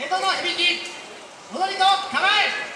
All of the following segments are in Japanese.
音の響き踊りと構え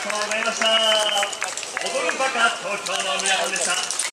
りがとうございました踊るバカ東京の皆さんでした